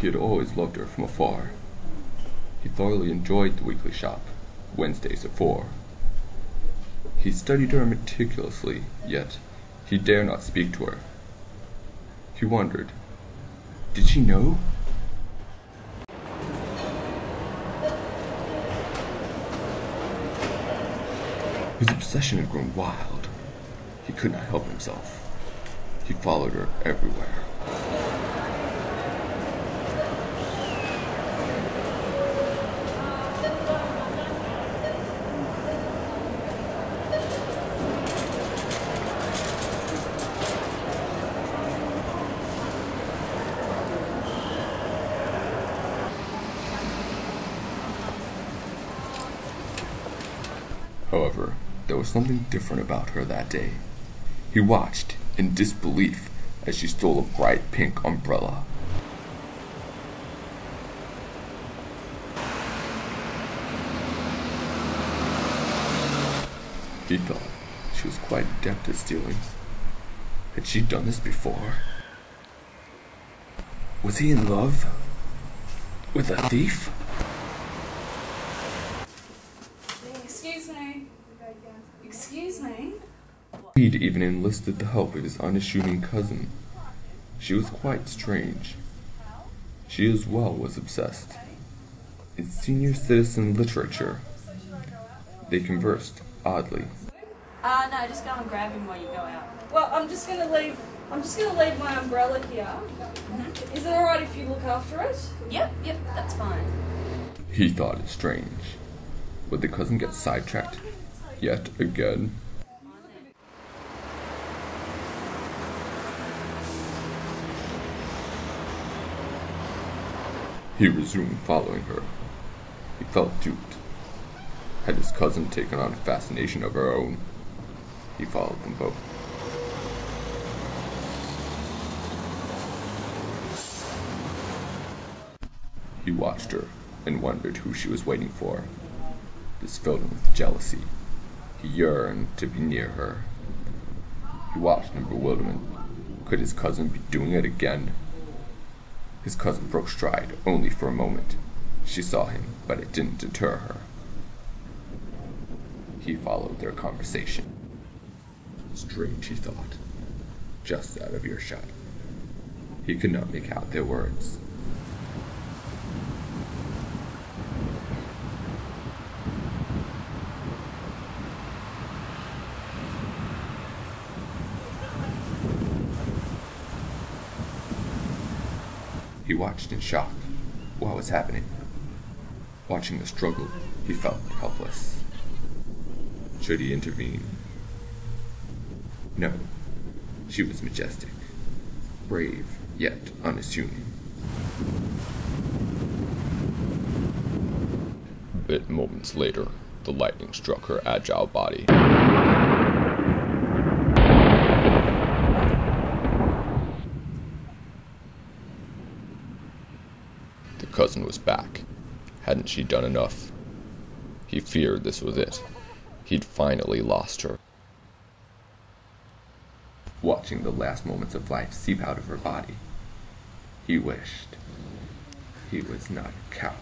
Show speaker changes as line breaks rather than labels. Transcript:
He had always loved her from afar. He thoroughly enjoyed the weekly shop, Wednesdays at four. He studied her meticulously, yet he dare not speak to her. He wondered, did she know? His obsession had grown wild. He could not help himself. He followed her everywhere. However, there was something different about her that day. He watched in disbelief as she stole a bright pink umbrella. He thought she was quite adept at stealing. Had she done this before? Was he in love with a thief?
Excuse me. Excuse me.
He'd even enlisted the help of his unassuming cousin. She was quite strange. She as well was obsessed. In senior citizen literature, they conversed oddly.
Uh, no, just go and grab him while you go out.
Well, I'm just gonna leave. I'm just gonna leave my umbrella here. Is it alright if you look after it?
Yep, yep, that's fine.
He thought it strange. Would the cousin get sidetracked yet again? He resumed following her. He felt duped. Had his cousin taken on a fascination of her own? He followed them both. He watched her and wondered who she was waiting for. This filled him with jealousy. He yearned to be near her. He watched in bewilderment. Could his cousin be doing it again? His cousin broke stride only for a moment. She saw him, but it didn't deter her. He followed their conversation. Strange, he thought, just out of earshot. He could not make out their words. He watched in shock. What was happening? Watching the struggle, he felt helpless. Should he intervene? No. She was majestic, brave, yet unassuming. But moments later, the lightning struck her agile body. Cousin was back. Hadn't she done enough? He feared this was it. He'd finally lost her. Watching the last moments of life seep out of her body, he wished he was not a coward.